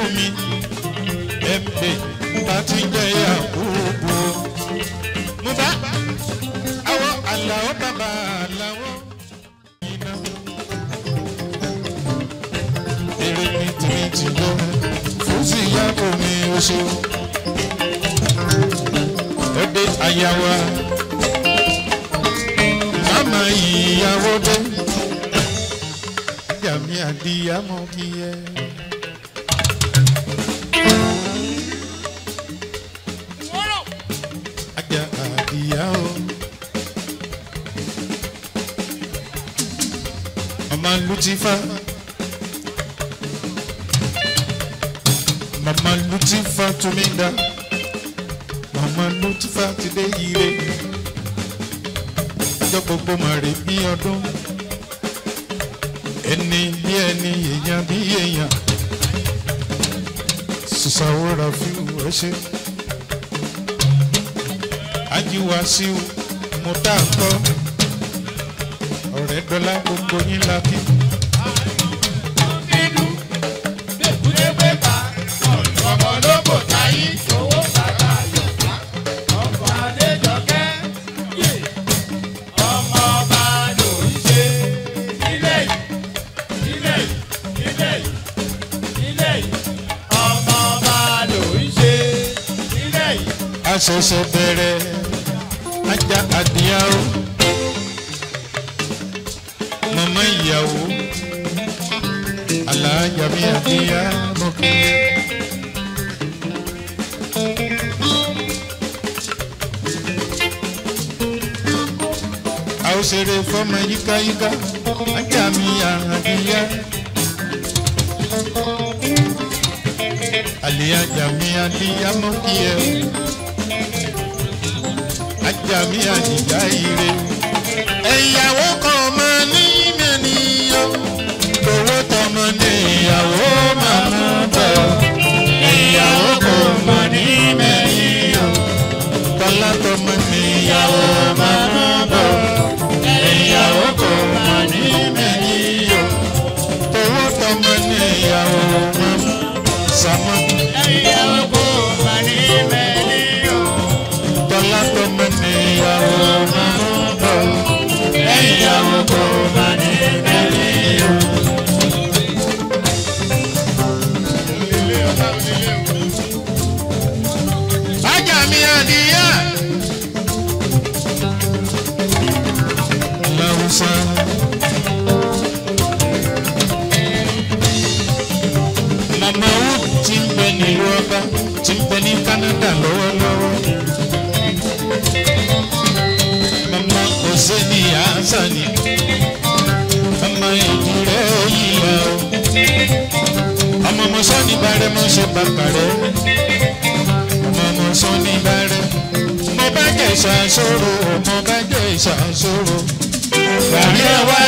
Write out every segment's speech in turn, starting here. fún mi ẹ̀pẹ̀ bá ti jẹ́ àkókò. mo bá àwọn àlàó bàbá àlàó. èrè mi tèmi ti gbọ́ fúsì ìyá kò ní oṣù. ẹgbẹ́ àyàwó màmá ìyàwó dé. ìyá mi àdìyàmọ́ kí yẹ. ti Mama Lutifa to me da. Mama Lutifa ti dé ire. Ọjọ́ gbogbo mà rè bí ọdún. Ẹni bí ẹni èèyàn bí èèyàn. Sùsàwó Rafiu ẹ ṣe. Ajiwasiu mo tá a kọ́ ọ̀rẹ́ dọ́là gbogbo la kí. ṣẹ̀ṣẹ̀ bẹ̀rẹ̀ ajá àdìyàwó màmá ìyàwó alájà mi àdìyà mọ̀kìlẹ̀. àwòṣeré fọmọ yíkáyíká ajá mi àdìyà. Àlè ajá mi àdìyà mọ̀kìlẹ̀ jàmí àdìjá ire. ẹ̀yàwó kan ọmọ ní mẹ́niyàn lówó tọmọ ní ìyàwó màmá bọ̀ ẹ̀yàwó. lẹ́nu ṣe bàbà rẹ̀ ọmọ ọmọ sọ ní bẹ̀rẹ̀ mo bá jẹ́ ìṣàṣòro mo bá jẹ́ ìṣàṣòro. Gàrí ẹ̀wá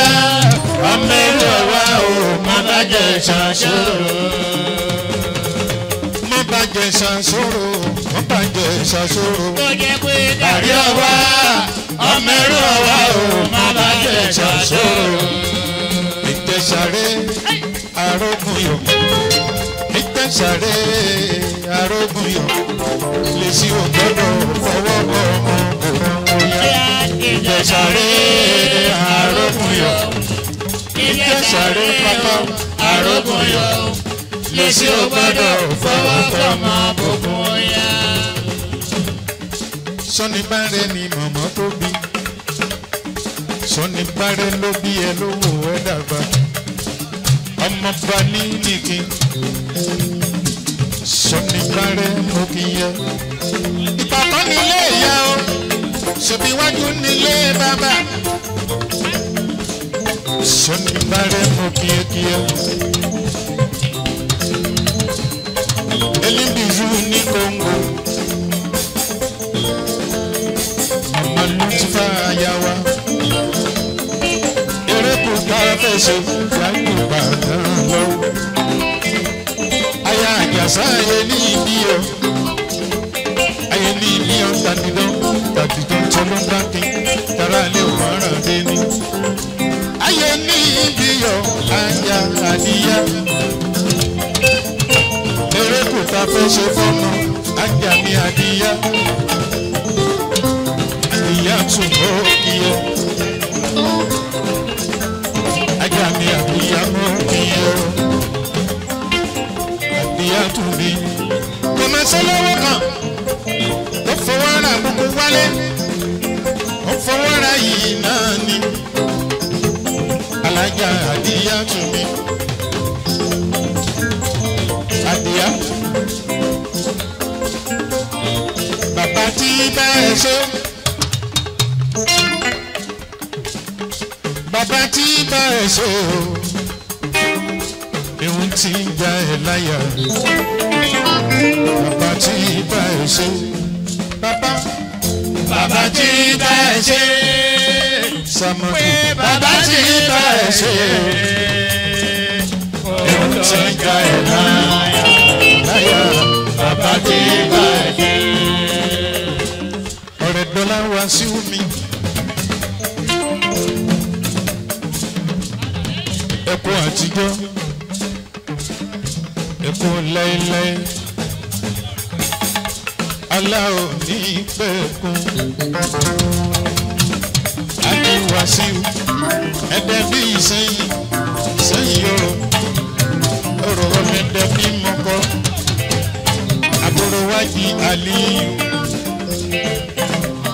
ọmọ ẹ̀rọ ẹ̀wá o mo bá jẹ́ ìṣàṣòro. Mo bá jẹ́ ìṣàṣòro mo bá jẹ́ ìṣàṣòro. Gàrí ẹ̀wá ọmọ ẹ̀rọ ẹ̀wá o mo bá jẹ́ ìṣàṣòro. Ìjẹ̀ṣà rẹ̀ arógun yòókù ń ṣàrẹ́ arógun yọ lè ṣí o gbọ́dọ̀ fọwọ́ bọ̀ ọmọ òun òyà ìjẹ́ ṣàrẹ́ arógun yọ ìjẹ́ ṣàrẹ́ pápá arógun yọ lè ṣí o fọwọ́ bọ̀ ọmọ òun òyà. sọ́ni bá ni màmá tó bí sọ́ni bá rẹ̀ ló bí ẹ lówó ẹ dàgbà ọmọ fani nìkí sọnikarẹ òkìyẹ. ìpàkọ́ nílé ìyá o ṣèbí iwájú nílé bàbá sọnikarẹ òkìyẹkìyẹ. elébìzú ní kóńgò ọmọ ló ti fà yá wa tára fẹ́ ṣe láti Ìbàdàn lọ́wọ́. Aya àjàsá ayé ní ibi ọ̀, ayé ní ibi ọ̀ tàbídán, tàbídán tọ́lọ́ dákẹ́, tara lé òmàrà dé ní. Ayé ní ibi ọ̀ ajá àdíyá. Eré kò ta fẹ́ ṣe fọ́nà, ajá mi àdíyá. Ìyá tún bọ́ kí ẹ. lọ́rọ̀. àbíyá tún bí. kò máa ṣe lọ́wọ́ kan ó fọwọ́ ara gbogbo wálé ó fọwọ́ ara yìí náà ni. alájà àbíyá tún bí. àbíyá. bàbá tí bá ṣe. bàbá tí bá ṣe ìhun tí ń gba ẹ̀ láyà bàbá tí bá ẹ̀ ṣe bàbá bàbá tí bá ẹ̀ ṣe sàmọ̀tò bàbá tí bá ẹ̀ ṣe ìhun tí ń gba ẹ̀ láyà bàbá tí bá ẹ̀ ṣe. ọ̀rẹ́ dọ́là wá sí omi. ẹ̀kọ́ àtijọ́ kú láéláé aláwọ̀ ní ìpẹ́ kún. ayé wàṣíù ẹ̀dẹ̀ bí ìsẹ́yìn sẹ́yìn o ọ̀rọ̀ ọmọ ẹ̀dẹ̀ bí mọ́kọ́ àbúrò wájú àlíyù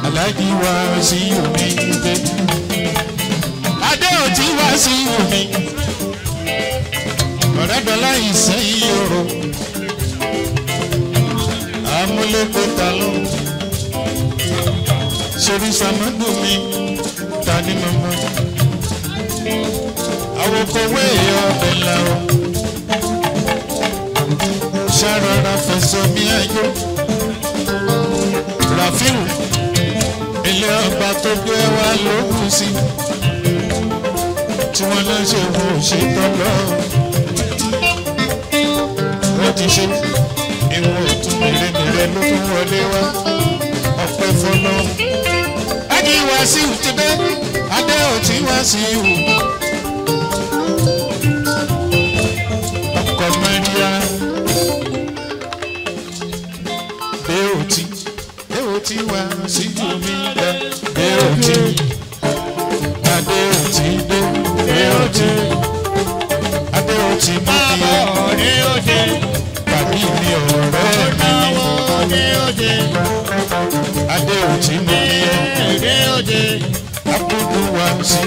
aláàjì wá sí omi gbé adé òtí wá sí omi gbé. Adọ́lá Ìsẹ́yìn òru amúlékó ta ló ṣeré sàmọ́dù mi ta ní mọ́mọ́ àwòkọ̀wé ọbẹ̀ la o ṣàrọ̀ra fẹsọ̀ mi ayọ̀ Ràfíù ilé ọba tó gbé wa ló kù sí tí wọ́n lọ ṣe wo ṣe tọ́lọ́ ti ṣe ìwọ̀n òtún mèremère ló tún wọlé wá ọpẹ́ fọlọ́. ẹni Wàsíù ti dé adé òtí Wàsíù. ọkọ mẹ́ríà dé òtí dé òtí Wàsíù mi dá dé òtí adé òtí dé dé òtí adé sí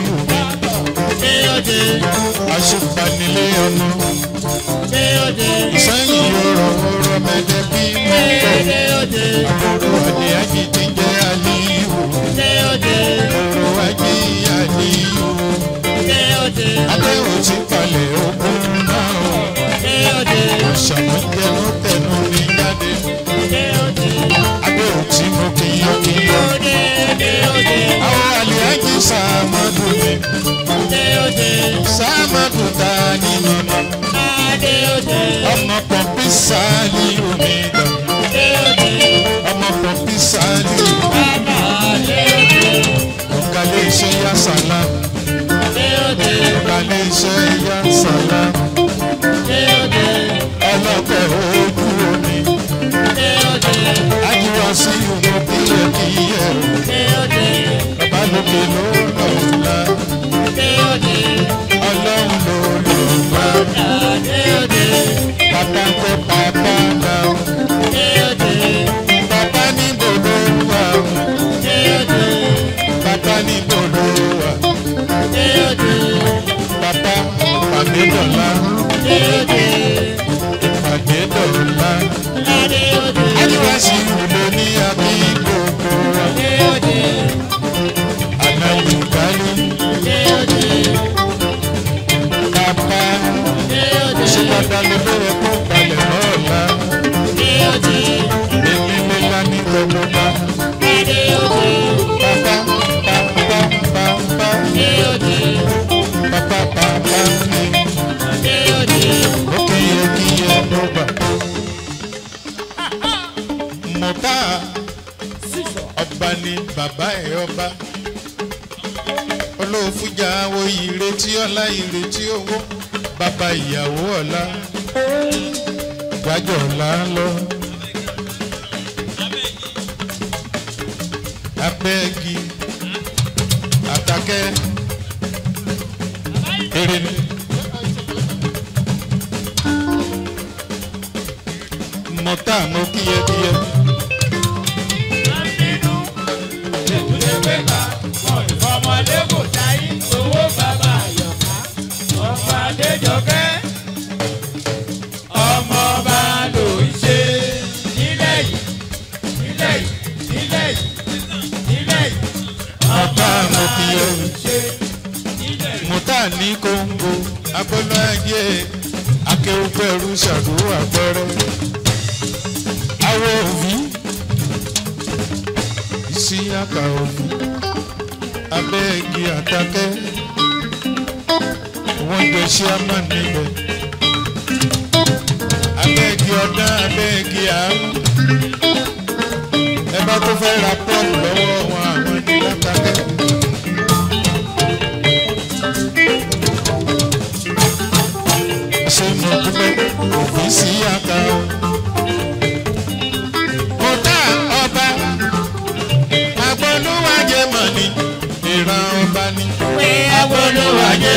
ní òde àṣepàdélé ọ̀nà ní òde sẹ́yìn yòrò ọ̀rọ̀ mẹ́jẹ bí ní òde àbúrò ọ̀dẹ àjèjì jẹ́ àlíyù ní òde òrò ajé àlíyù ní òde abẹ́ òtí palẹ̀ ogun náà ní òde àṣàmọ́jẹ́ ló tẹnu jáde ní òde abẹ́ òtí mo kìyànkìyàn sàmọ́dù mi. Adé òde. Sàmọ́dù ta ni màmá. Adé òde. Ọmọ pọ̀npí sáálí omi gbà. Adé òde. Ọmọ pọ̀npí sáálí omi gbà. Adé òde. Ọ̀gá lè ṣe yá sàlá. Adé òde. Ọ̀gá lè yá sàlá. Adé òde. Ọlọ́pẹ̀ ojú omi. Adé òde. Ajíwá sí ìwọ̀n bí ẹ̀ kí ẹ̀ lókè lórúkọ ńlá. ọlọ́run ló lò wá. bàbá ń tẹ bàbá lọ. bàbá ní gbòdó wà. bàbá ní gbòdó wà. bàbá pàdé dọ̀la. pàdé dọ̀la. adéwà sí i. balẹ̀ lóye kó balẹ̀ lọ́la. ní òjì. ìwé nílé la ní lọ́dún bá. ní òjì. bàbá bàbá bàbá. ní òjì. bàbá bàbá mi. ní òjì. ó kíyè kíyè lọ́ba. mọ̀tá ọba ni bàbá ẹ̀ ọba olóòfújà wo ìrètí ọlá ìrètí owó bàbá ìyàwó ọlá ìdájọ́ ńlá lọ. abẹ́gi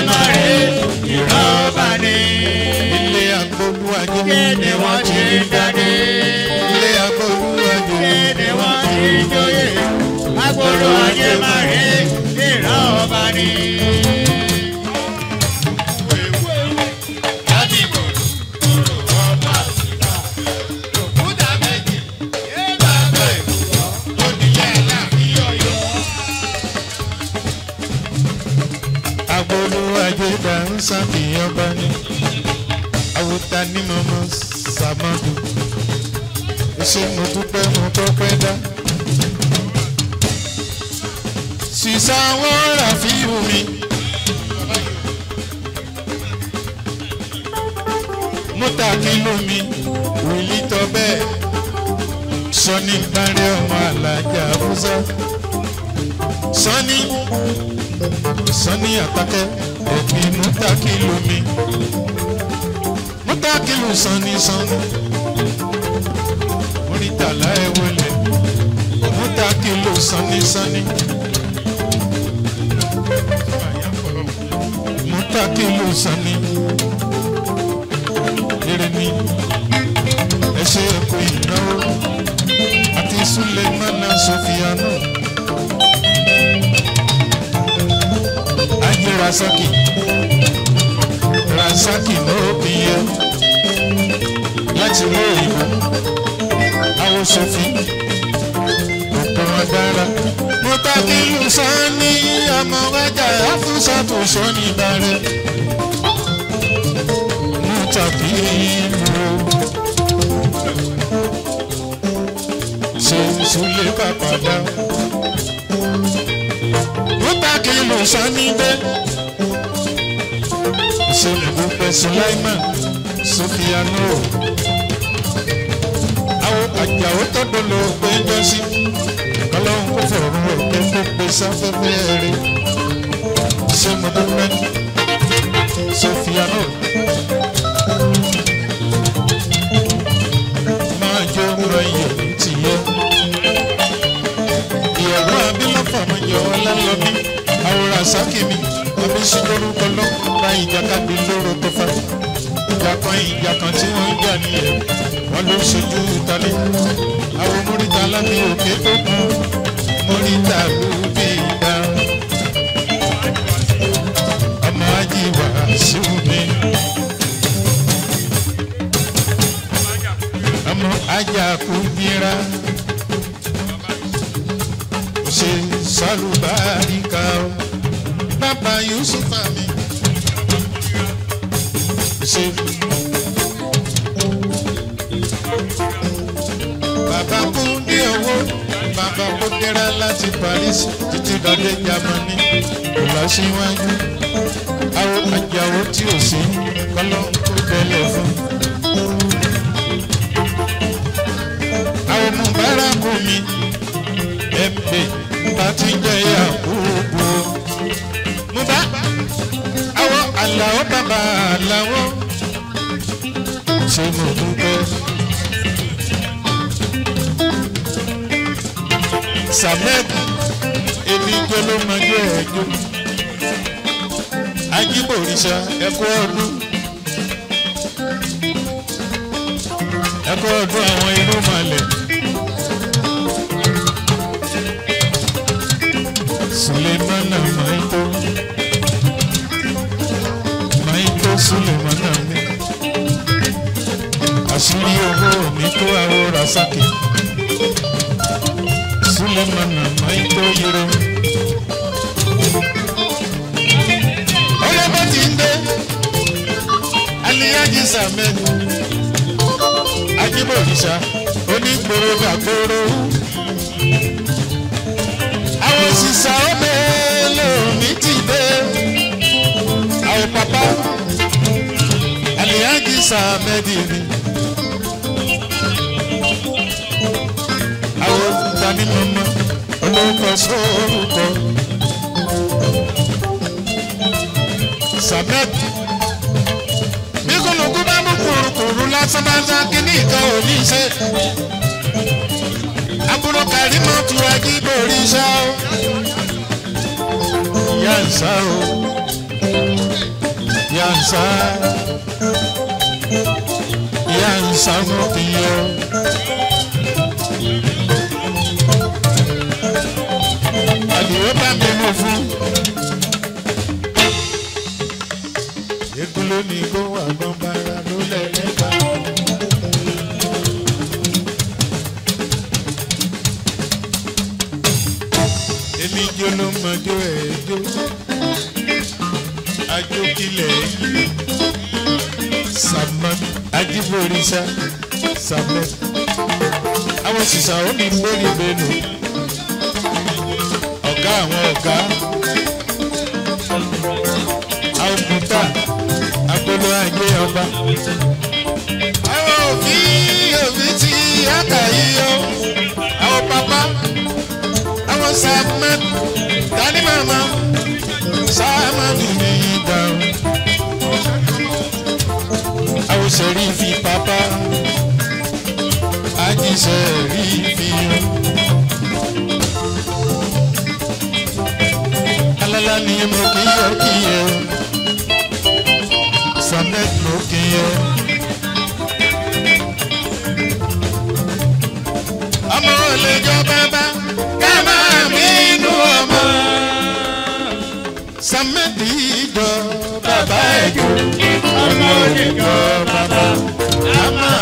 mọ̀rẹ́ ìrọ́bà ni. Ilé agbóhùn ajé. Kéde wọ́n ti jáde. Ilé agbóhùn ajé. Kéde wọ́n ti jóye. Agbóhùn ajé mọ̀rẹ́ ìrọ́bà ni. sanwó rà fi wù mí. múta kí ló mi wìlí tọ bẹ́ẹ̀ sọ́ni parí ọmọ alájà fúnṣọ sọ́ni sọ́ni àtàkẹ́ ẹ̀mí múta kí ló mi múta kí ló sọ́ni sọ́ni múta kí ló sọ́ni sọ́ni. kí ló sani eré ni ẹ ṣe ẹkọ ìnáwó àti Sulemana Sofiano ajé Rasaki Rasaki náà bí yẹ láti mú òyìnbó àwọn sọfí ọ̀pọ̀ agbára mutakilu sani ọmọ wájà afúnṣàtò sani bàrẹ mutakilu sèǹsùlẹ̀ pàpàdà mutakilu sani bẹ sèǹdùpẹ̀ sùláìmán sọfìyànù àwọn àjàwò tọdọ lọ gbẹjọ sí ọlọ́run kò fọ̀rọ̀ òkú kó gbé sáfẹ́fẹ́ rí ṣé mo dúpẹ́ sọfíà náà. máa jẹ òwúrọ̀ iyọ̀ ní tìyẹ́ ìyàwó abilọ́fà máa yọ ọ́ lálọ́bí àwòrán àsákì mi àbí ṣùgbọ́n lọ́kùnrin ìjàkadì lóró tó fà ìjà kan ìjà kan tí wọ́n ń jà nìyẹn wọ́n ló ṣojú talẹ́ àwọn mọ́ríta lábẹ́ òkè tó kún mọ́ríta ló bí dáhùn. ọmọ ajé wàásù mi. ọmọ ajá kú bíra. kò ṣe sálùbáríkà o. bàbá Yusufa mi. kò ṣe. dẹ́ra láti Paris títí dọdẹ Jámánì kò bá síwájú àwọn àjàwó tí ò sí kọ́lọ́ tó bẹ̀lẹ̀ fún. àwọn mùbárakù mi ẹ̀pẹ̀ bá ti jẹ́ àkókò. mo bá àwọn àlàó bàbá àlàó ṣe mo dúpẹ́. samep edigbo ló máa jó ẹjọ ajíbòrìṣà ẹkọ ọdún ẹkọ ọdún àwọn inú malẹ. Sulemana Maito Maito Sulemana mi àṣírí owó mi tó àwọn rasaki lemana maito yiro. Oya bati nde, aliyaji samenu, ajibo isha, oni koro ga koro. Àwọn sisa ọbẹ̀ lomi ti dé, àwọn papa, aliyaji samedi ni. ta ní mímọ́ olóko sórúkọ. Samet bí kùnùkùn bá mú kùrùkùrù lásán bá sá kíní ìkan ò ní ṣe. Abúlé Kàrímọ̀ tu ẹjí borí ṣá o. Ìyá ìṣá o. Ìyá ìṣá. Ìyá ìṣá mo fi yọ. kò fún. Ekúlé ni kó wà gbọ́nbara ló lẹ́lẹ́gbà. Èmi jó ló mọjó ẹ̀ jó. Ajó kílẹ̀ yìí. Sàmọ́ Ajíbòrìṣà Sàmọ́. Àwọn òṣìṣà ó ní. àwọn ọ̀gá àwòkúta agolo ajé ọba. àwọn òbí òbí ti yàtà yíyọ àwọn pápá àwọn sàmẹ dání màmá sàmà nìyí ìgbà àwọn sẹ̀rí fi pápá àjíṣẹ́ rí Bọ́lá ni mo kí yẹ kí Samet mo kí yẹ. Ọmọ olè jọ bàbá ká máa bínú ọmọ. Samet ìjọ bàbá ẹ̀jọ̀ ọmọ olè jọ bàbá ká máa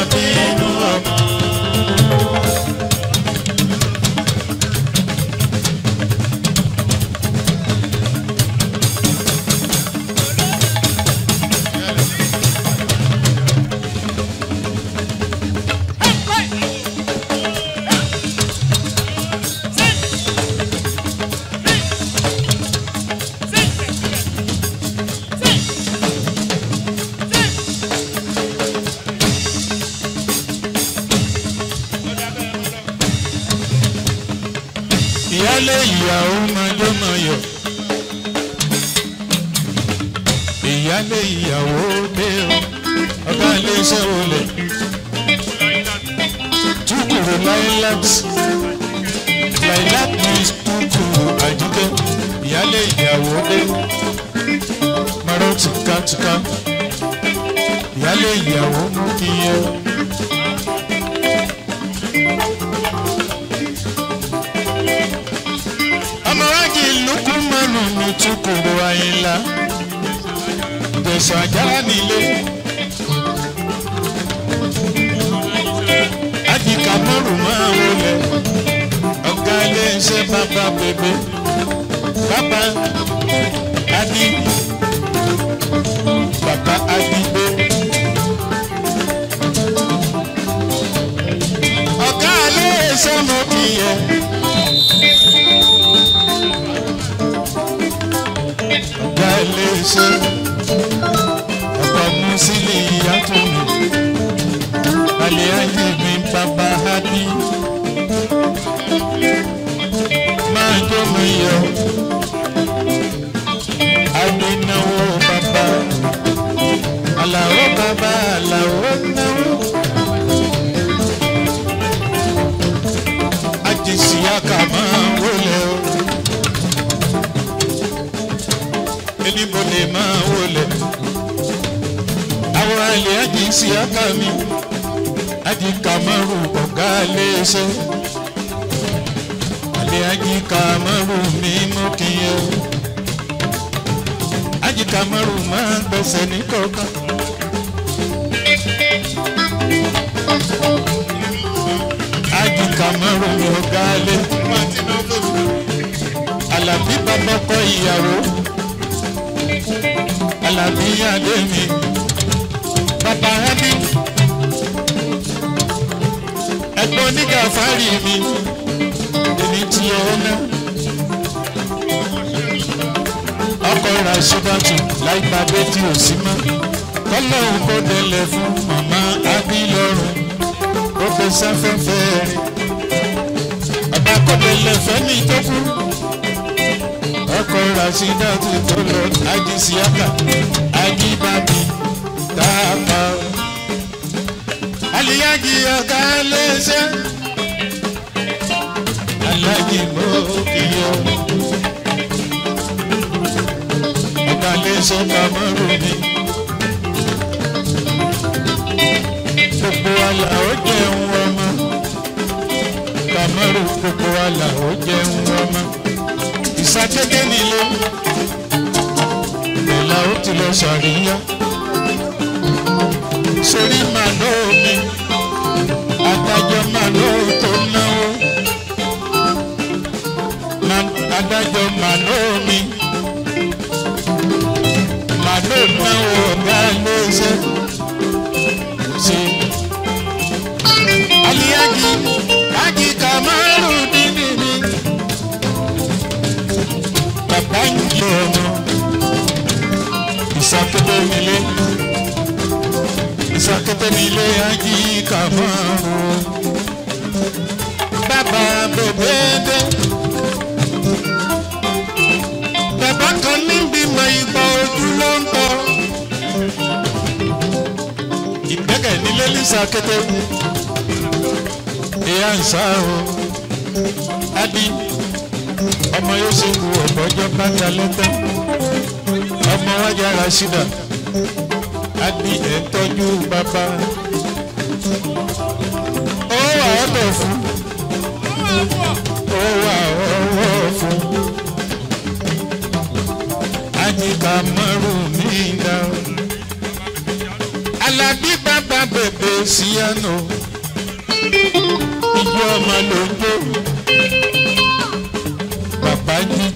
tukuru ayinla Jẹ̀sà Àjàlá nílé. Àjìká mọ́rùn máa wọlé ọ̀gá iléeṣẹ́ bàbá bèbè bàbá Adé bàbá Adé. Ọ̀gá iléeṣẹ́ mọ̀ kìí yẹ. lè ṣe ẹ̀kọ́ mú sílé ìyá tó mi alẹ́ ayé mi bàbá á bí máa jó mi yọ adé bàbá àlàó bàbá àlàó mi. ní kò lè máa wọlé. àwọn alẹ́ àjì sí àká mi àjì kàmọ́rù ọ̀gá léṣe. alẹ́ àjì kàmọ́rù mi mú kí n yẹ. àjì kàmọ́rù máa ń gbẹ̀sẹ̀ ní kọ̀ọ̀kan. àjì kàmọ́rù ọ̀gá lé. Àlàbí bàbá kọ ìyàwó. Àlàbí Adémi bàbá Rẹ́bí ẹ̀gbọ́n nígbà fárí mi èmi ti ọwọ́ náà ọkọ̀ ra ṣọ́bàtù láìpa bẹ́ẹ̀dì òsì mọ́ kọ́lọ́hún kó délẹ̀ fún màmá Abílọ́run ó fẹ́ sáfẹ́fẹ́ rẹ̀ ọ̀dà kọ́dẹ̀lẹ̀ fẹ́mi tó kú ọkọ Rashidatu tó lọ Aji Siaka Ajibabi tààpá. Aliyaji ọ̀gá ẹlẹ́sẹ̀ alájì mọ́ ìyọ. Ọ̀gá ẹlẹ́sẹ̀ pamọ́ rumi. Gbogbo àlà ó jẹun ọmọ. Pamọ́ rò gbogbo àlà ó jẹun ọmọ ìsàkété nílé ìlà ó ti lọ sàríyá sórí màlúù omi adájọ́ màlúù tó náwó adájọ́ màlúù omi màlúù náwó ọ̀gá ilé iṣẹ́. thank you ọmọ ìsàkété nílé ìsàkété nílé ají kàfọ́ọ̀rọ̀ bàbá bèbè dé bàbá kan níbi mọ ojú ló ń bọ̀ ìgbẹ́kẹ̀ nílé ìsàkété ìyá ń sá o adi ọmọ yóò ṣe kú ọ̀gbọ́jọ́ bàtà lẹ́tà ọmọ wájà Rashida adi ẹ̀tọ́jú bàbá ó wà ọ̀dọ̀ fún ó wà ọ̀wọ́ fún adi kamaru mi dá Alábí bàbá bèbè síyànà ìjọ ọmọ ló ń gbó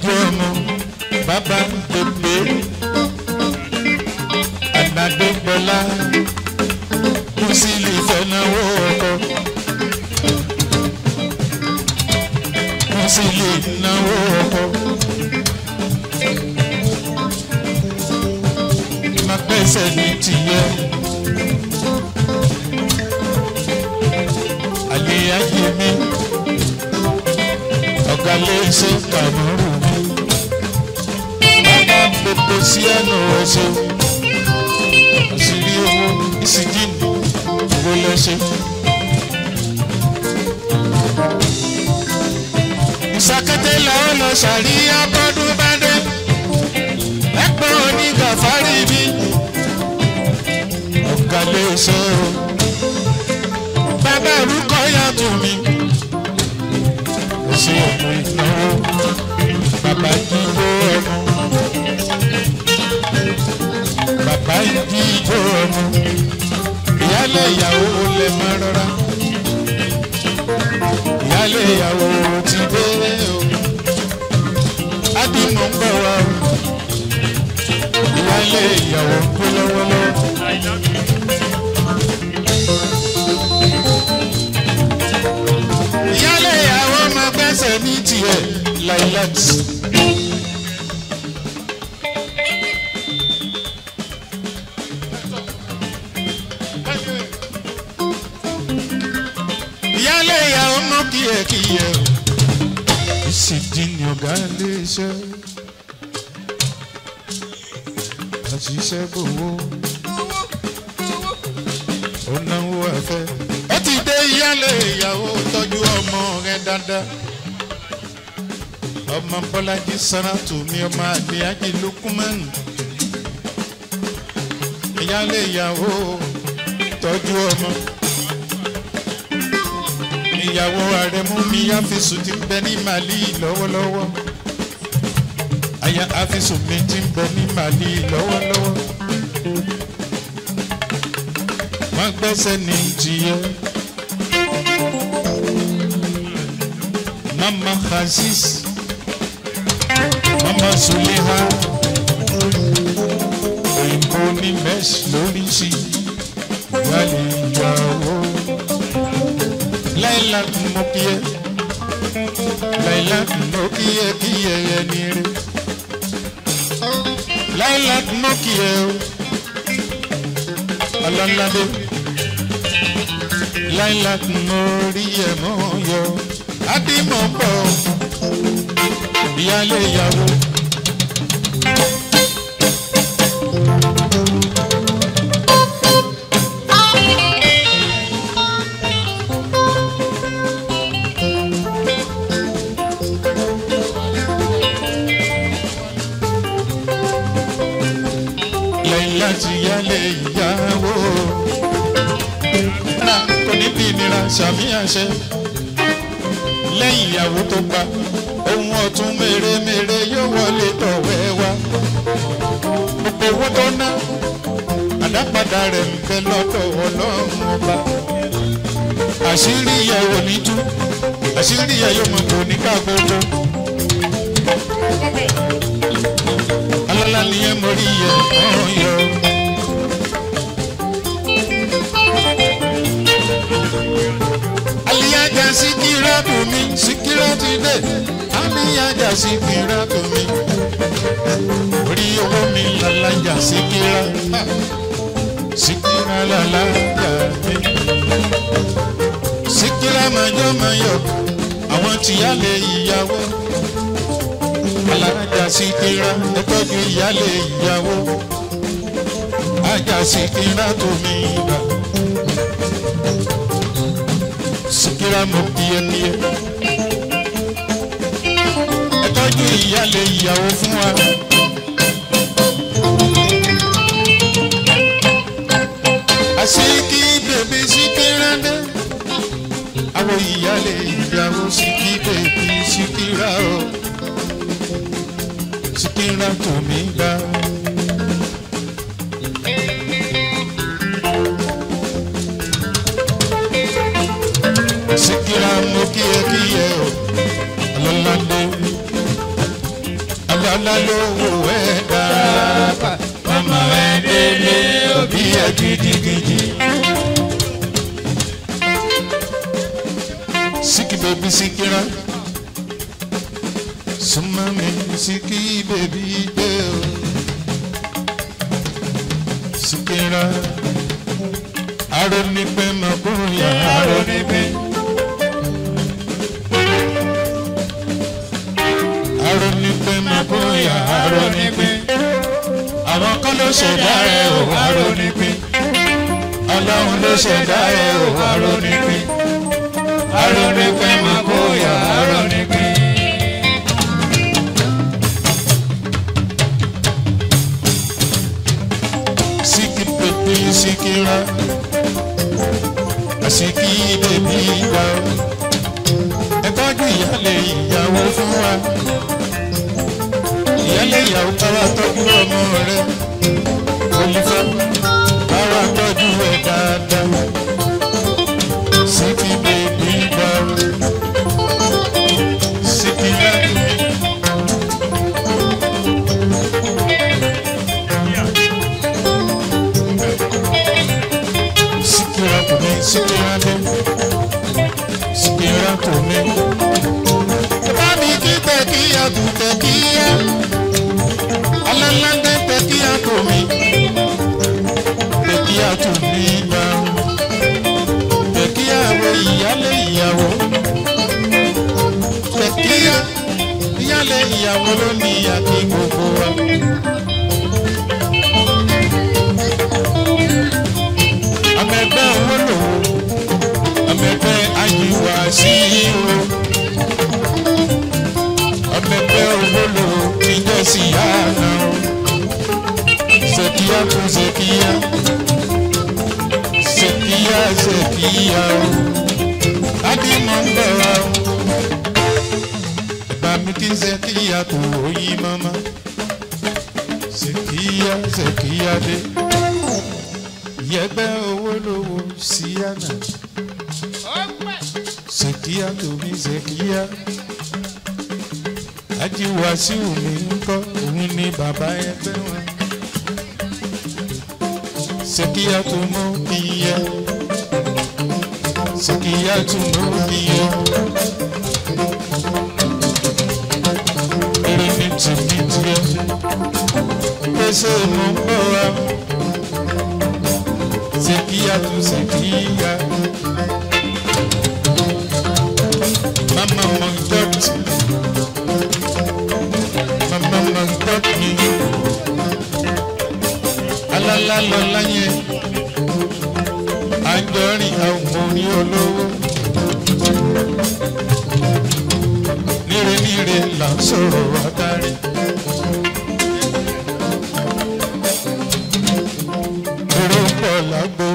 ojú ọmọ bàbá ń pèpè ànàdégbọlá musili fẹnáwó ọkọ musili náwó ọkọ. Ìmọ̀pẹ́sẹ̀ ní tìyẹ́. Àyè ayé mi ọ̀gá lè ṣe kàmú lè tó sí ẹnu ọ̀ṣẹ́ àṣírí owó ìsìndínì owó lẹ́ṣẹ́. ìṣàkété làwọn lọ ṣàríyá bọ́dún bá dé ẹgbẹ́ onígàfárí mi ọ̀gá lè sọ̀rọ̀ bàbá orúkọ yàtọ̀ mi ọ̀ṣẹ́ ọ̀pọ̀ ìnáwó bàbá jíjó ẹ̀mú. bá ń bí ijó ọmọ ìyálé ìyàwó lè má rọra ìyálé ìyàwó ti dé o ádìmọ̀ ń bọ̀ wá o ìyálé ìyàwó ń lọ́wọ́lọ́wọ́. ìyálé ìyàwó máa gbẹ́sẹ̀ ní tiẹ̀ láìláti. kíyẹ̀kíyẹ̀ o ìsìndín ni ọ̀gá ilé iṣẹ́ àṣìṣe gbowó ó náwó ẹ̀fẹ́. ó ti dé ìyálé ìyàwó tọ́jú ọmọ rẹ dáadáa ọmọ bọ́lájí Saratu mi ọmọ àdéhàjì lukumanu ìyálé ìyàwó tọ́jú ọmọ ìyàwó Àrẹ̀mú mi Áfísù ti ń bẹ ní Màlí lọ́wọ́lọ́wọ́ aya Áfísù mi ti ń bẹ ní Màlí lọ́wọ́lọ́wọ́ wọ́n gbẹ́sẹ̀ ní tìyẹ́ mama Khazis mama Suleha òyìnbó ní mẹ́sì lórí sí wálé láìlá mo kí ẹ láìlá mo kí ẹ kí ẹ yẹ ní rí láìlá mo kí ẹ ń ṣe lẹ́yìn ìyàwó tó pa ohun ọ̀tún mèremère yóò wọlé tọ̀wẹ́ wá gbogbo owó tó ná àdápadà rẹ̀ ń bẹ lọ́dọ̀ ọlọ́run ọba àṣírí ìyá ò àṣírí ìyá mọ̀ kò ní ká gbogbo. alálàá nìyẹn mo yẹ ọ̀rọ̀ yẹ. síkírá tù mí síkírá ti dé aláyàjà síkírá tù mí orí owó mi Sikira síkírá síkírá làlájà mi síkírá màjọ màyọ àwọn tìyálé ìyàwó alájà síkírá ẹ tọ́jú ìyálé ìyàwó àjà síkírá tù mí gbà. ìnira mọ̀ díẹ̀díẹ̀. ẹ tọ́jú ìyáálé ìyàwó fún wa. àṣìkí bèbí Síkírádé àwọn ìyáálé ìyàwó ṣìkí bèbí Síkírá o Síkírá tòmí gbà o. mo kí ẹ kí ẹ o ọlọ́ládé ọlọ́lá ló wò ẹ dáàbà mama ẹ délé òbí ẹ gidigidi. Siki bèbí Sikira súnmọ́ mi Siki bèbí dé o Sikira aró nípa. ló ṣẹ̀dá rẹ̀ ò wá ronípín. ọlọ́run ló ṣẹ̀dá rẹ̀ ò wá ronípín. arónípín máa kó yà arónípín. síkì pèpè síkì rà àsìkí bèbí wa ẹ tọ́jú ìyáálé ìyàwó fún wa ìyáálé ìyàwó táwa tọ́jú ọmọ rẹ olùfẹ́ bára tọ́jú ẹ̀ city baby city lẹ́nu. Sikira kò ní, sikira dé, sikira kò ní. tó bímọ. Pẹ̀kíyàwó ìyálé ìyàwó. Pẹ̀kíyà ìyálé ìyàwó ló ní àti gbogbo wa. Amẹ̀gbẹ́ owó lòun, amẹ̀gbẹ́ ayíwá sí o. Amẹ̀gbẹ́ owó lòun ti jẹ́ sí àná. Zekiya tún Zekiya ẹsẹ̀ kí ya o láti mọ̀ ń bẹ̀ wá o. Ẹ̀bà mi kí n ṣe kí ya kò yí mọ́mọ́. Ṣèkíyá Ṣèkíyá dé. Yẹgbẹ́ owó lówó síyànà. Ṣèkíyá tòmí Ṣèkíyá. Ají Wàsíù mi ń kọ́ òun ni bàbá ẹgbẹ́ wọn. Ṣèkíyá tó mú iye sùkìyà tún lórí yẹ. Èrè mi tì mí tiẹ̀, pèsè mo ń bọ̀ wá. Sèkìyà tún sèkìyà. Mama mo dot, mama mo dot mi. Alálá lọ láyé, àjọrin àwọn ní olówó. Níre níre là ń sọ̀rọ̀ adarí. Èrò pọ̀ lágbo.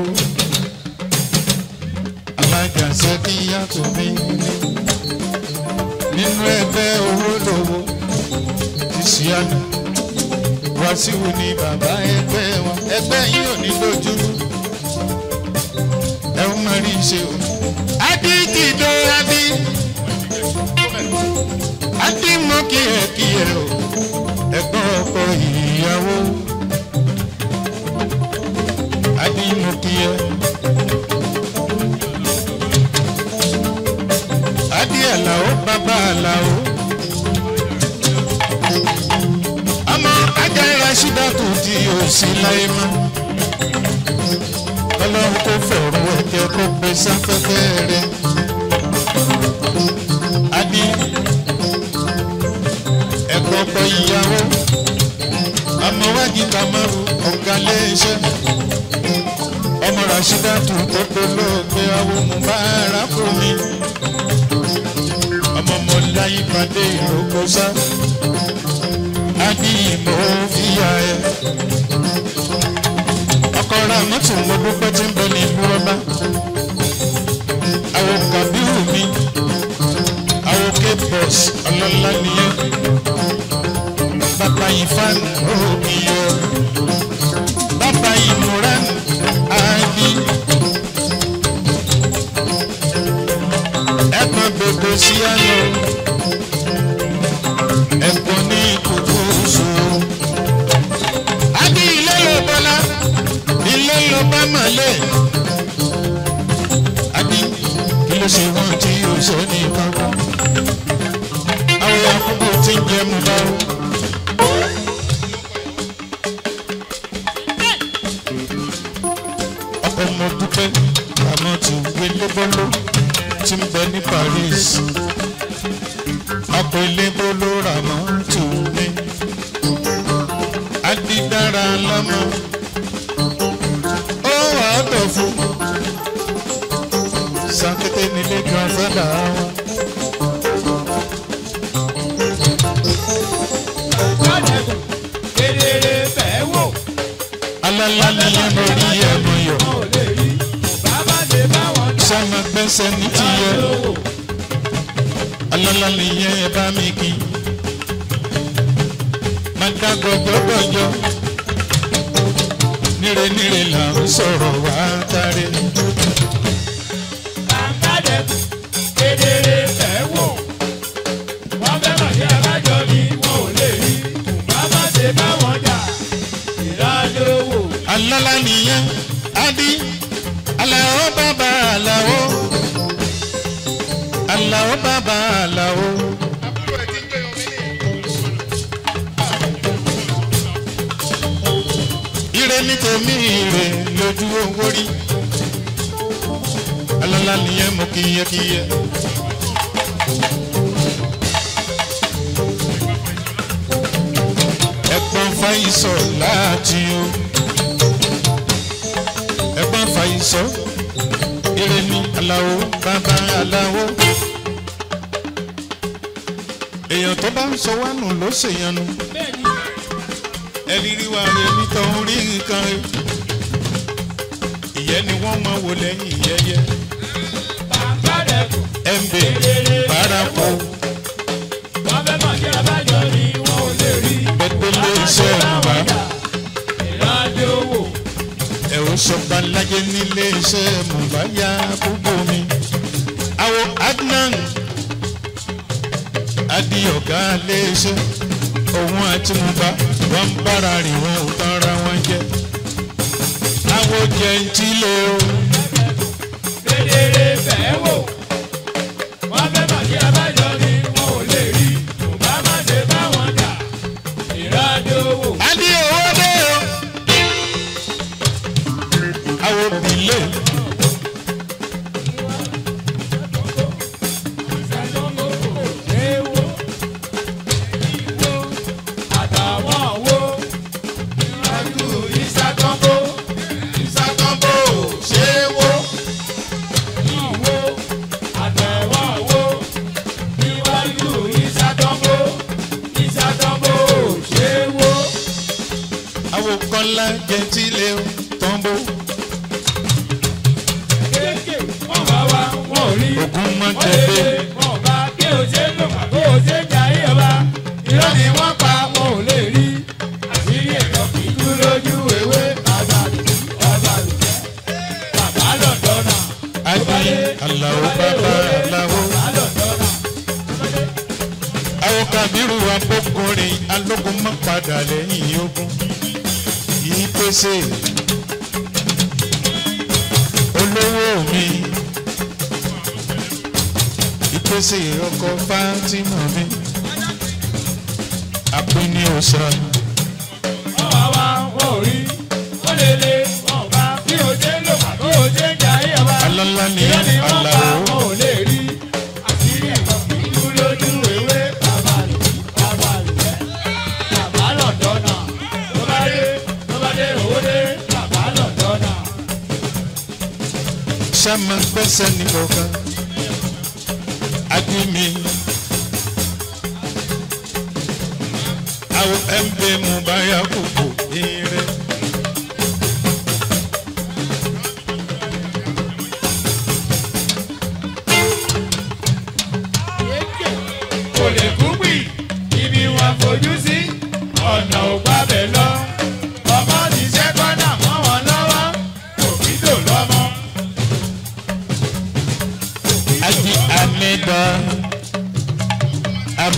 Alága Sẹ́díyà tó mi. Nínú ẹgbẹ́ owó lówó. Ìṣíàná. Wàsíù ni bàbá ẹgbẹ́ wọn. Ẹgbẹ́ yìí ò ní lójú máa rí ṣe o. Adé ti dé adé. Adé mọ o. Ẹ̀gbọ́n ọkọ ìyàwó. Adé mọ kíẹ̀. Adé àlàó bàbá àlàó. Ọmọ ajá ìrẹsì dàtú di òsì láyé mọ́. Ọlọ́run kò fẹ́ che ocupe santo tere Ani Ekopo ìyàwó Ọmọ wájú Kamaru ọ̀gá léṣe Ọmọ Rashidatu tó dolóògbé awo Mubaraku mi Ọmọ Mọ́lá ìpàdé ìrókòsá Ani mo fìyà ẹ̀ kọ́ra mọ́tò mo dúpẹ́ tí ń bẹ ní búrọ́dá. àwọn kàbíù mi àwọn kébọ̀s ọlọ́lá nìyẹn. bàbá yìí fan omi yọ. bàbá yìí múra àbí. ẹ̀gbọ́n gbogbo sí àná. mọ̀lẹ́ ló bá mọ̀lẹ́. àbí kí ló ṣe wọ́n tí yóò ṣe ní ìfọwọ́. àwọn akókò tí ń jẹ́ mu báwo.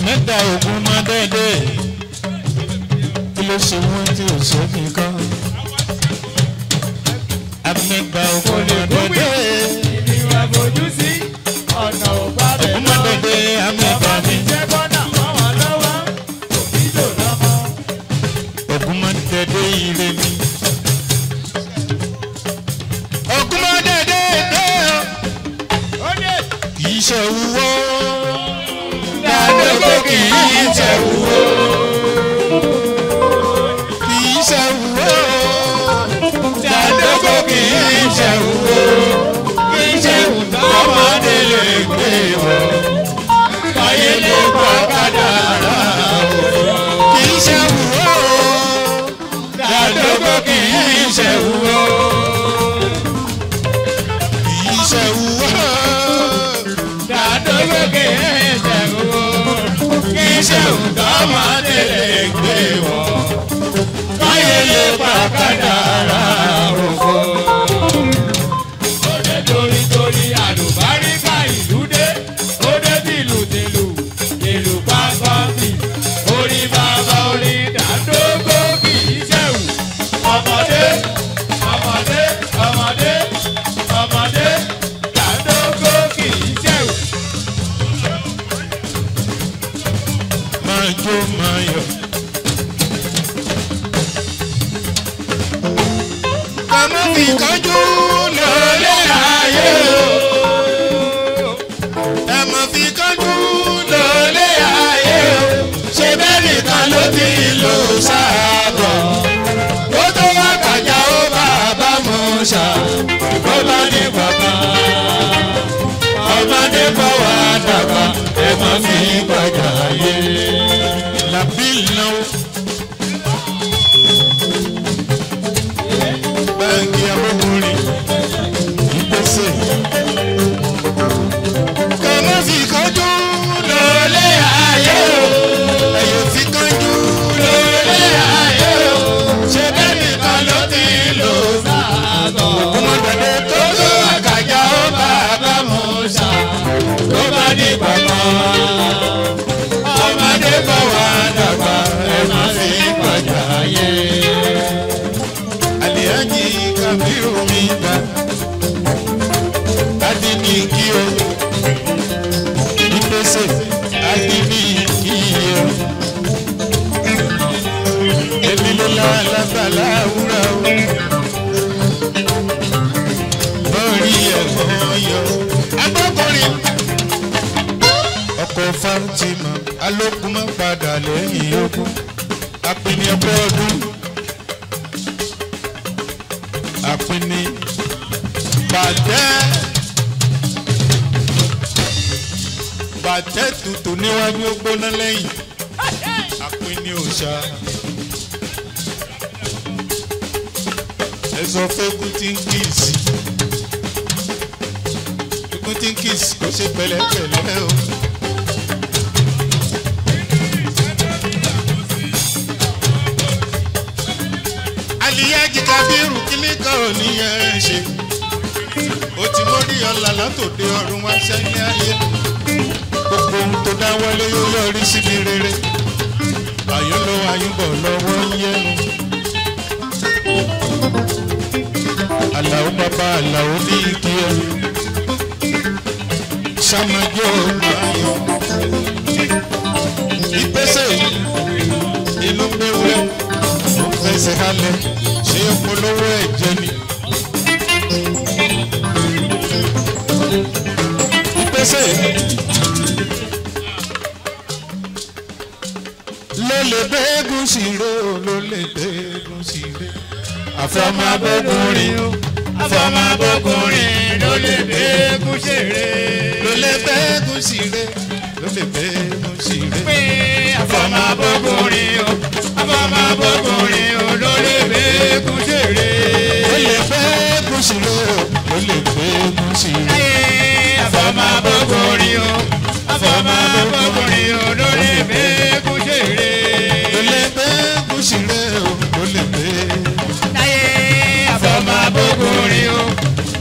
mẹ́ta ogun mọ́ dédé kí ló ṣe wọ́n tí ò ṣe fi kọ́. àmẹ́gbà ogun lè dédé. ìwà fojú sí ọ̀nà ò bá bẹ̀ lọ. ṣá ó bá ní bàbá ọmọdé bá wà dàgbà ẹ má fi gbàjà yé. lẹ́yìn ogun apini ọpẹ́ ọdún apini bàtẹ́ bàtẹ́ tutù níwájú ó gbóná lẹ́yìn apini òòṣà ẹ sọ fún egun tí kò ṣe pẹ̀lẹ́pẹ̀lẹ́ o. ní ẹ ṣe ó ti mórí ọ̀la látòde ọ̀run wá sẹ́ni ayé gbogbo ohun tó dáwọ́lé yóò yọrí síbi rere àyùn ló àyùn bọ̀ lọ́wọ́ yẹnu. àlàó bàbá àlàó ní ìkí ẹ sàmájọ́ ọgbà ayọ̀ ìlú gbéwẹ́ ó fẹsẹ̀ kalẹ̀ ṣé polówó ẹ̀jẹ̀ ni. ṣe ló lè bẹ́ẹ̀gùn ṣìró ló lè bẹ́ẹ̀gùn ṣìré àfọmábọ́gùn rìn àfọmábọ́gùn rìn ló lè bẹ́ẹ̀gùn ṣeré ló lè bẹ́ẹ̀gùn ṣìré ló lè bẹ́ẹ̀gùn ṣìré pé àfọmábọ́gùn rìn o àfọmábọ́gùn rìn o lo lè bẹ́ẹ̀gùn ṣeré lo lè bẹ́ẹ̀gùn ṣìré ló lè bẹ́ẹ̀gùn ṣìré àfọmọ bọkùnrin o àfọmọ bọkùnrin o ló lè gbé gúúsì rè. ló lè gbé gúúsì rè o ló lè gbé. táyé àfọmọ bọkùnrin o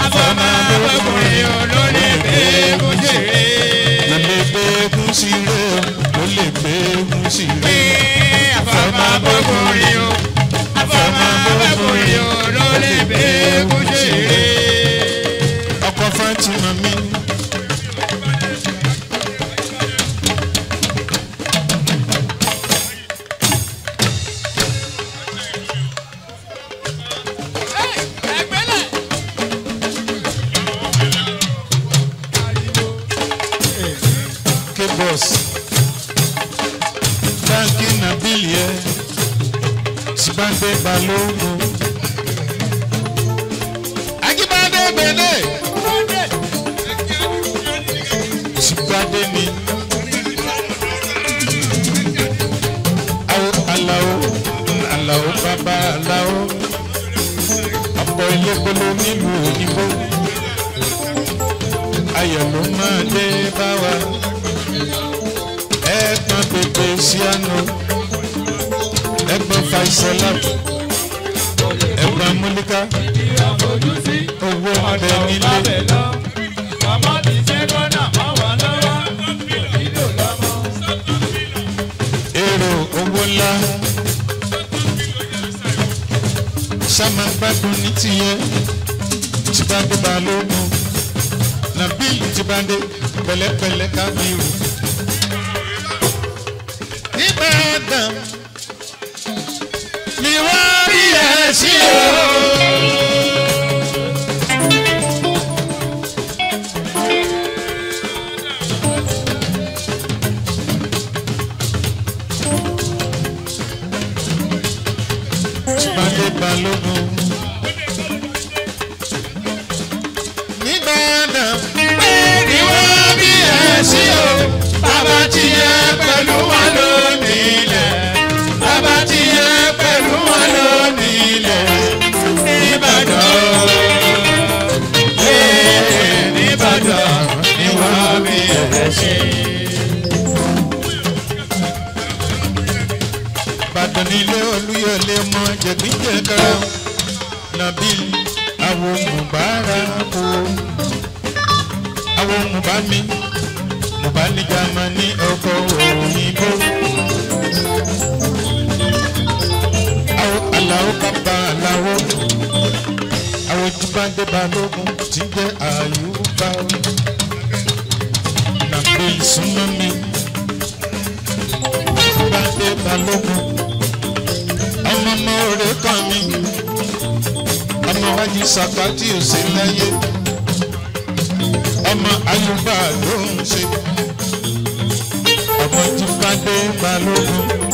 àfọmọ bọkùnrin o ló mi. òṣìbádé ni. Aláwo Aláwo bàbá Aláwo ọ̀pọ̀ ilé polo nílùú òyìnbó ayọ̀ ló máa dé bá wa ẹ̀gbọ́n pépé síánú ẹ̀gbọ́n fàìsọ́lá ẹ̀gbọ́n múlíká owó ọ̀dẹ nílé èrò owó ńlá sáma gbádùn ní tiyẹ tí bá dé balógun nàbílì tí bá dé pẹ̀lẹ́pẹ̀lẹ́ kábíyù nígbà dàn rí ẹ̀ sí o. jẹ̀gbíjẹ̀kara Nabil àwọn Mubarak o àwọn mùbá mi mùbá ní Jámánì ọkọ̀ òyìnbó. àwọn aláwọ̀ bàbá aláwọ̀ àwọn jíbáńdé balógun ti jẹ́ àyùbá o. Nabil súnmọ́ mi jíbáńdé balógun ọmọ òde kan mi ọmọ wájú sàkátì òsè láyé ọmọ ayùbá ló ń ṣe ọmọ jífádé balógun.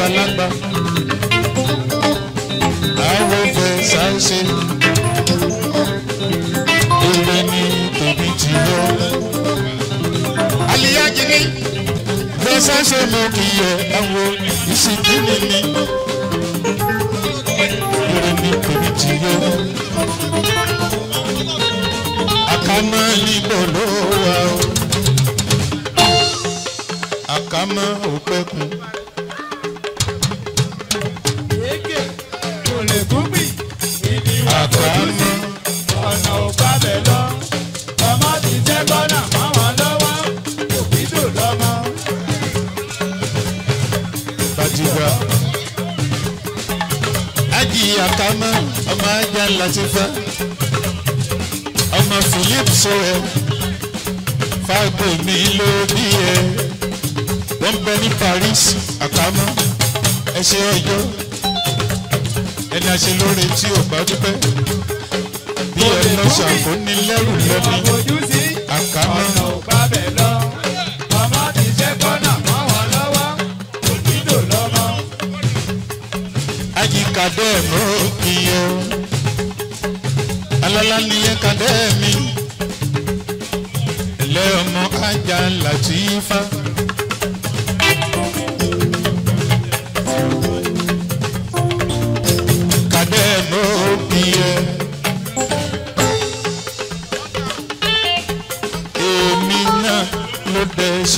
lágbàlagbà àwòfẹ́ ṣàṣe èrè ní tòbí ti yọ. àlìyá jìnnì gbé ṣàṣe mọ́ kìí yẹ àwọn ìsìnkú nìyí. lóore tí ò bá dúpẹ́ bí ẹ lọ ṣàkónílẹ́rù lẹ́ni àkámọ́. kadẹ́ mọ́ kìyọ́ alala ni yẹ kadẹ́ mi lẹ́ ọmọ ajá làtí fá.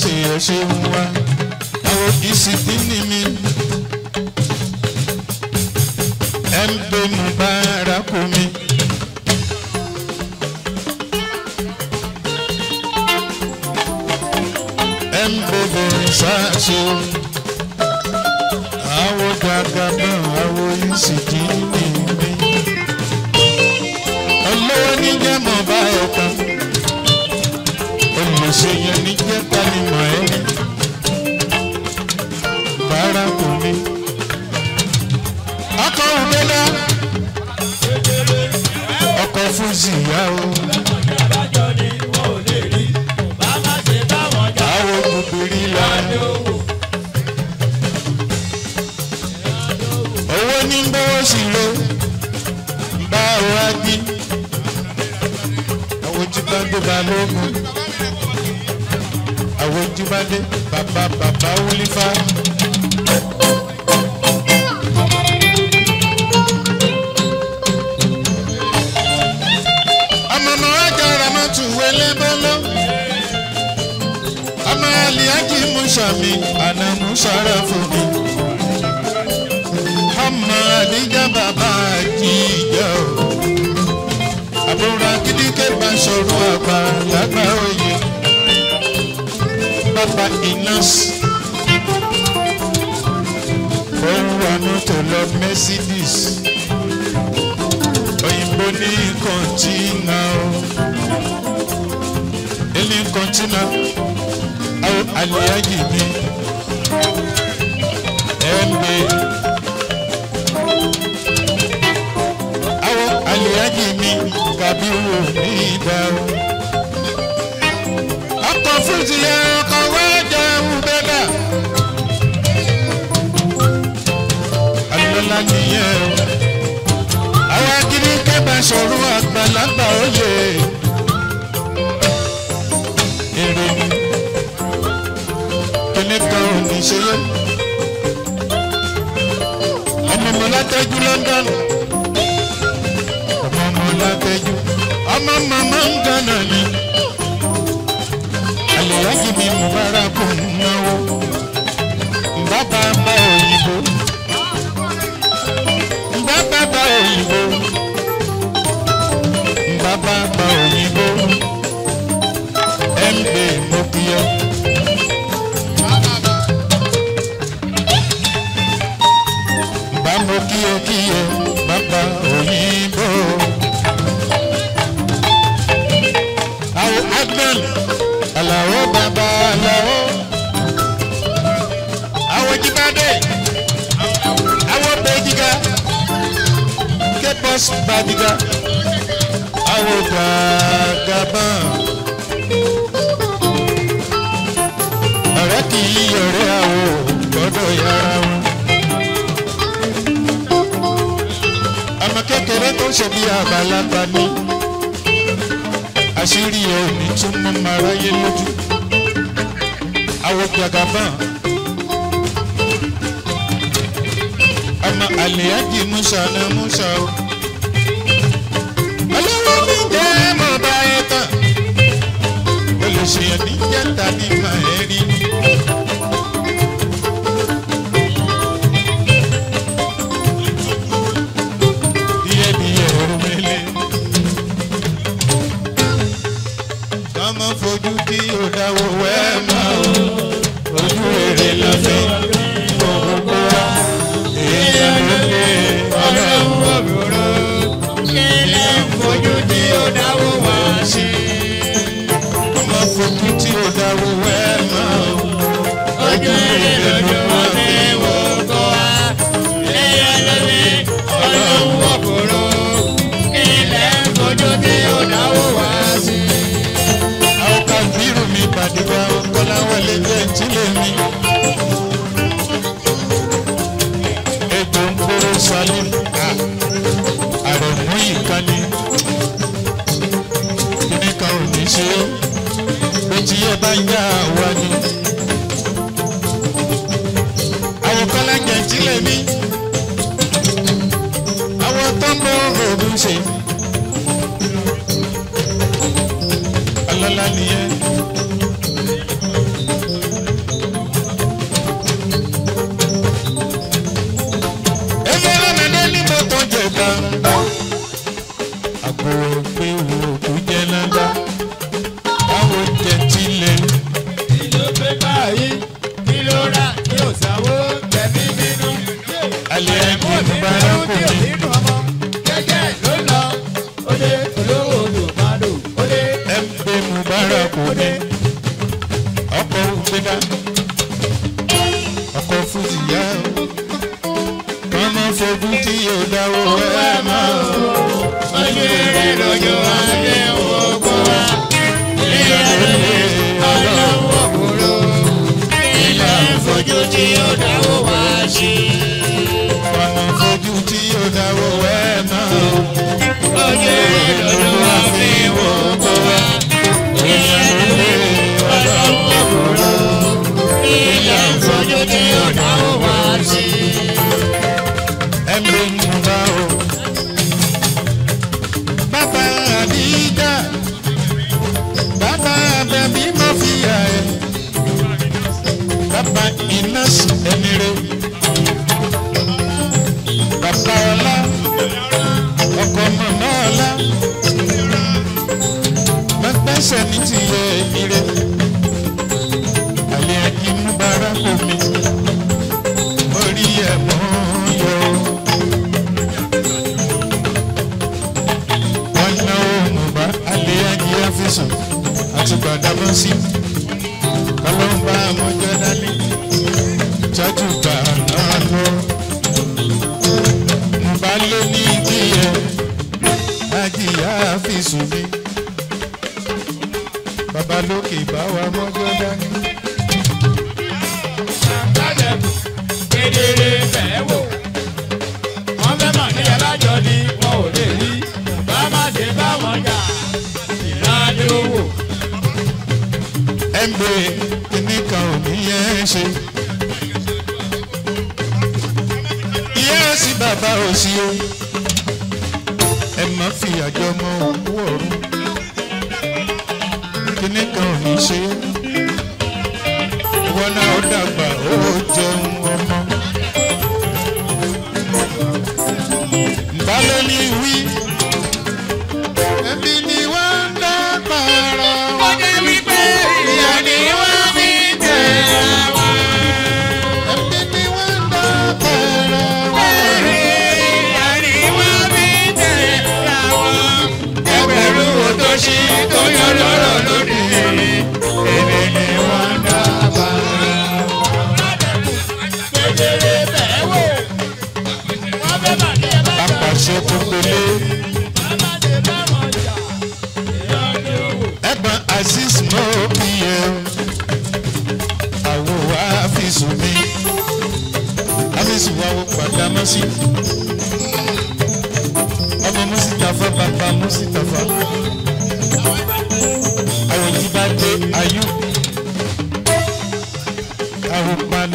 ṣe ẹ ṣeun wa. Àwọn kìí sì dín àwọn ábí àwọn ojúbádé balógun àwọn ojúbádé bàbá bàbá wúlífà. ọmọọmọ wa jára má tún wọlé bọ́lọ́ ọmọ mi àná musa rẹ fún mi ọmọ àdíjà bàbá àjíjà o ike máa ṣòro àgbà lágbà òye bàbá inas òun wà ní tòlọ mercedes òyìnbó ní kọ́ńtínà ó ní kọ́ńtínà ó àlẹ́ yájì mi ẹ̀ ń bẹ́ẹ̀. Kàbírù ní ìdáhùn. ọkọ̀ fújì yẹn ọkọ̀ wá jẹun bẹ́ẹ̀ alọ́lá nìyẹn àwa kiri kẹ́bà sọ̀rọ̀ àgbàlagbà òye. èrè ni kíní kan ò ní ṣe yẹ ọmọ mọ́lá tẹ́jú London. Mama, mama, ń gànà ni àlèyájú mi mo bára kò ń náwó bàbá bá òyìnbó bàbá bá òyìnbó bàbá bá òyìnbó ẹ̀ ń gbé mọ́kúyọ́. bá mo kí ẹ kí ẹ. Agnes Badiga awo gàgàbọ̀n. ọ̀rẹ́ kì í yọ̀rẹ́ àwò gbọ́dọ̀ yára wọn. ọmọ kékeré tó ń ṣe bí àgbàlagbà ni àṣírí ẹ̀ ò ní tún mọ́ máa ráyé lójú. awo gàgàbọ̀n. ọmọ àlè ájì musa ní musa o. ṣe ní jẹ́ta nípa ẹ̀rí. méjì yóò bá ń yá wa ni.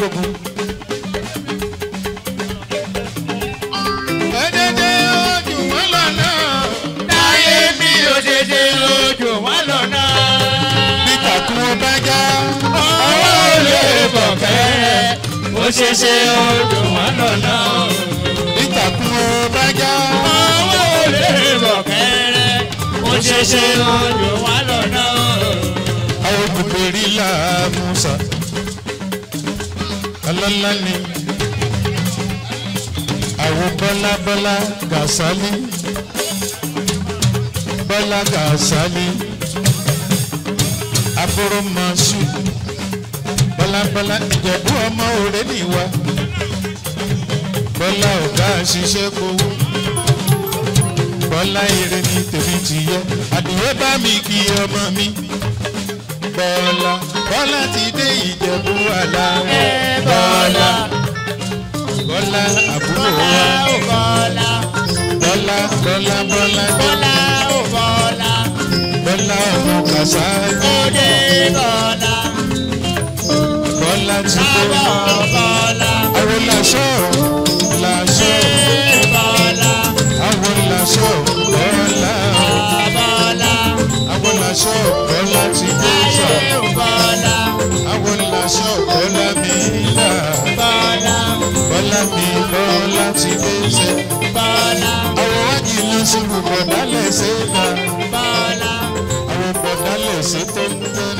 gbógun. òdèdè ojú wọn lọ́nà. táyé mi òdèdè ojú wọn lọ́nà. nígbà tí wọ́n bá já. ọwọ́ olè ó ṣe ṣe ojú wọn lọ́nà. nígbà já. ọwọ́ olè bọ̀kẹ́ ó ṣe ṣe ojú wọn lọ́nà. àwọn kòkòrò rí làá musa ọlọ́lá ni àwọn bọ́lá bọ́lá gàṣálí bọ́lá gàṣálí abúrò mọ̀ọ́sù bọ́lá bọ́lá ìjẹ̀bú ọmọ òré nìwà bọ́lá ọ̀gá ṣiṣẹ́ gbowó bọ́lá ire ni tèmi ti yẹ àdìyẹ bá mi kí ọmọ mi bọ́lá. Bọ́lá ti dé Ìjẹ̀bú Àlà. Bọ́lá Bọ́lá àbúrò wa. Bọ́lá Bọ́lá Bọ́lá Bọ́lá Bọ́lá ò Bọ́lá. Bọ́lá ọmọ kàṣá. Kóde Bọ́lá. Bọ́lá ti dé. Bọ́lá Bọ́lá. Àwọn làṣọ làṣọ. Bọ́lá. Àwọn làṣọ Bọ́lá. Bọ́lá. Àwọn làṣọ Bọ́lá ti dé sọ. Bọ́lá bọ́lá mi là bọ́lá bọ́lá mi bọ́lá ti dé ṣe bọ́lá àwọn wájú ló ṣubú bọ̀dá lẹ̀ ṣe là bọ́lá àwọn bọ̀dá lẹ̀ ṣe tó ń bẹ́ẹ̀.